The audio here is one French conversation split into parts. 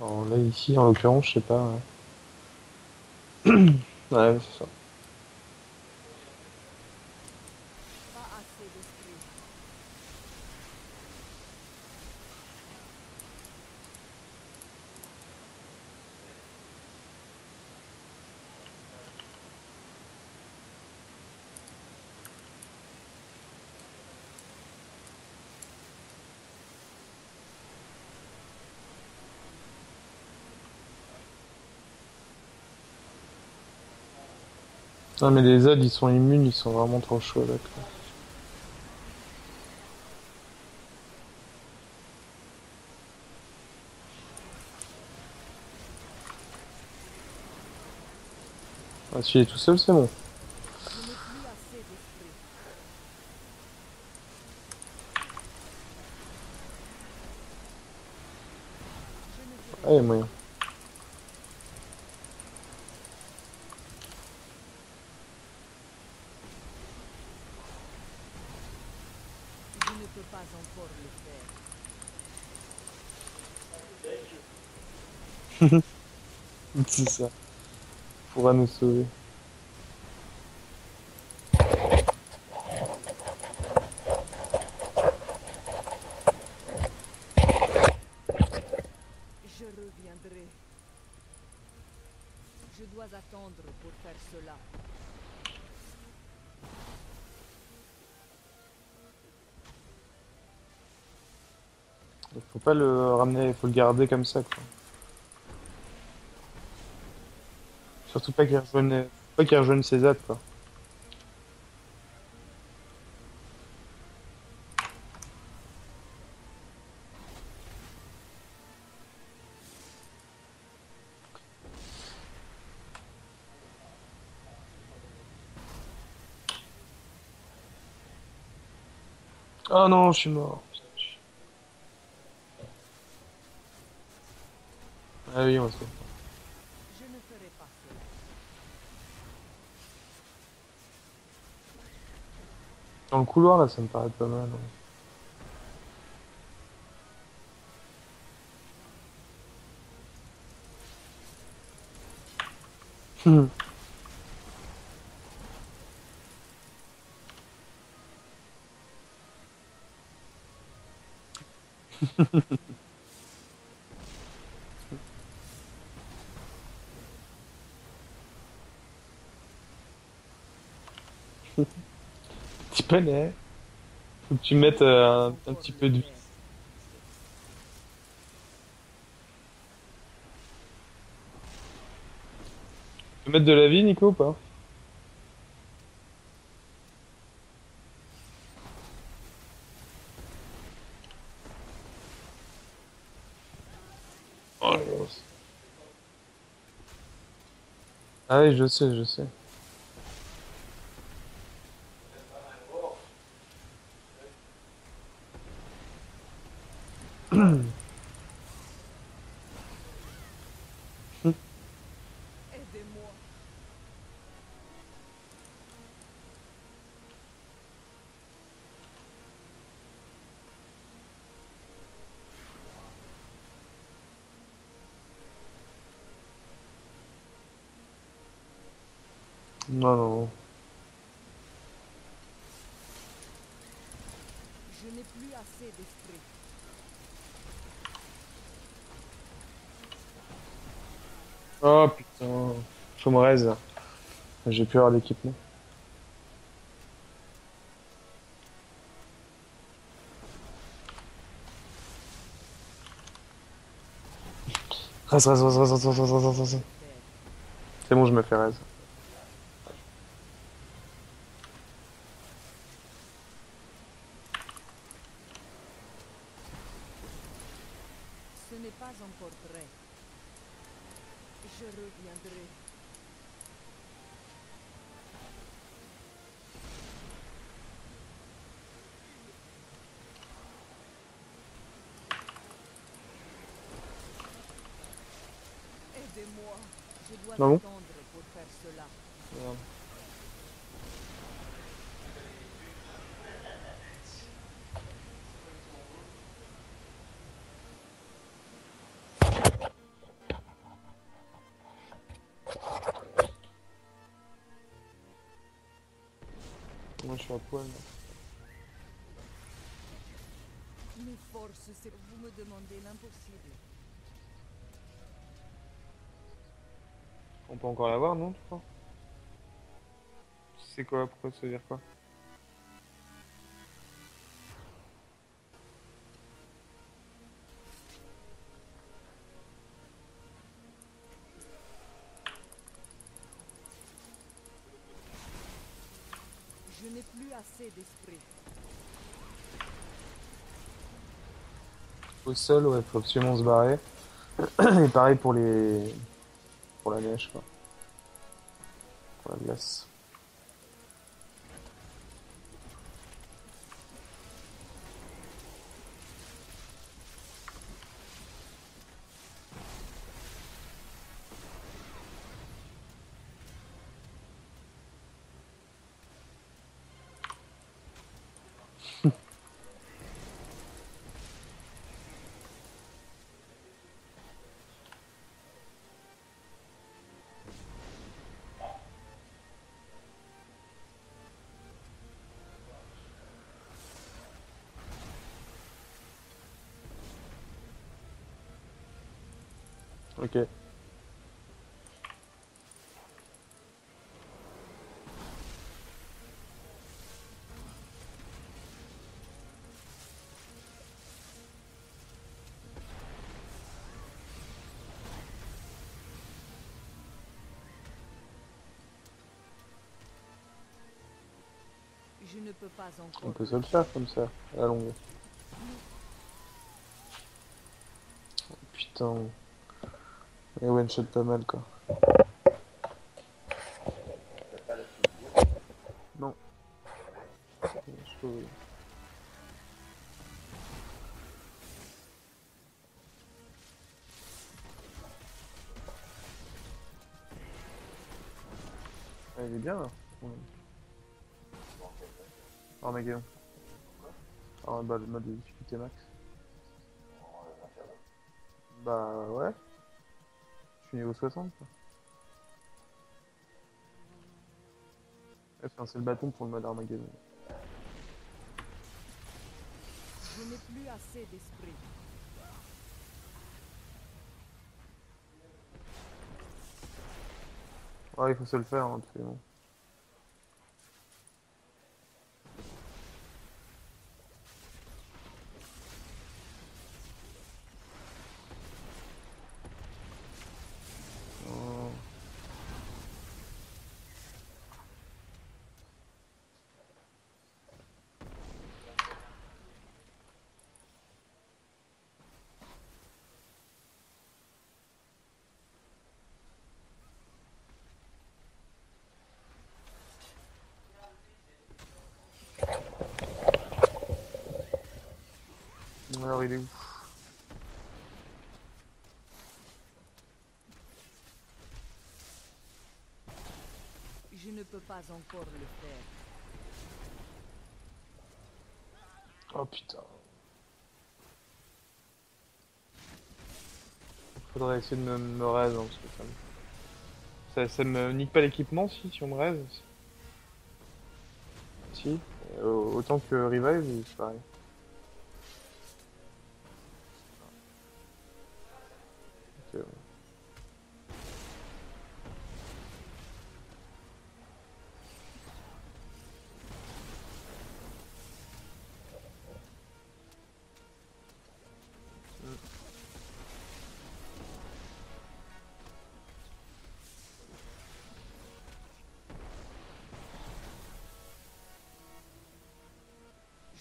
Alors là, ici, en l'occurrence, je sais pas. Ouais, ouais c'est ça. Pas assez d'esprit. Non, mais les ZOD, ils sont immunes, ils sont vraiment trop chauds là. Ah, s'il est tout seul, c'est bon. Ah, il moyen. Je ne peux pas encore le faire. C'est ça. Pourra nous sauver. Je reviendrai. Je dois attendre pour faire cela. Faut pas le ramener, faut le garder comme ça, quoi. Surtout pas qu'il rejoigne, pas qu'il rejoigne ses ZAD, quoi. Oh non, je suis mort. Ah oui, on se fait. Je ne ferai pas cela. Dans le couloir, là, ça me paraît pas mal. Hmm. Poney. Faut que tu mettes euh, un, un petit peu de... Tu peux mettre de la vie, Nico, ou pas? Oh. Ah oui, je sais, je sais. Non, non. Je n'ai plus assez d'esprit. Oh putain, Chomrez. J'ai pu avoir l'équipement. Reste, reste, reste, reste, reste, reste, reste, reste. C'est bon, je me fais raise. Ah je dois Non, non. non. Moi je suis à poil. Mes forces, c'est vous me demandez l'impossible. On peut encore l'avoir, non tu crois C'est quoi Pourquoi ça veut dire quoi? Je n'ai plus assez d'esprit. Au sol, ouais, faut absolument se barrer. Et pareil pour les. Pour la neige, quoi. Pour la glace. Ok. Je ne peux pas On encore. peut se le faire comme ça, à la longue. Oh, putain. Et one pas mal quoi. Non. Ah, il est bien là. Ouais. Armageddon. Ah bah le mode de difficulté max. Bah ouais. Je suis niveau 60 quoi. Ouais, Enfin, c'est le bâton pour le mode Armageddon. Je n'ai plus assez d'esprit. Ouais, il faut se le faire, hein, absolument. Il est où Je ne peux pas encore le faire. Oh putain. Faudrait essayer de me, me raise hein, parce que ça me... Ça, ça me nique pas l'équipement si, si on me raise Si. Euh, autant que Revive, c'est pareil.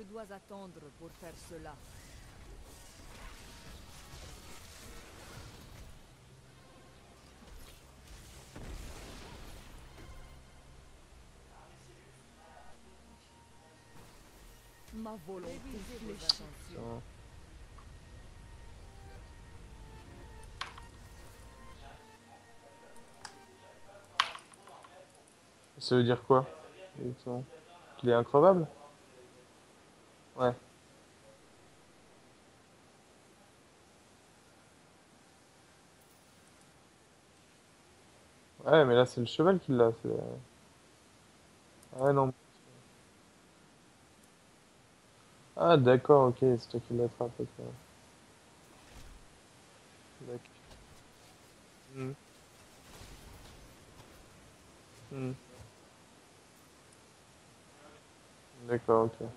Je dois attendre pour faire cela. Ma volonté fléchit. Ça veut dire quoi Qu'il est increvable? Ouais. Ouais, mais là c'est le cheval qui l'a. c'est- Ouais, non. Ah d'accord, ok, c'est toi qui l'attrape. Hmm. Hmm. D'accord, ok.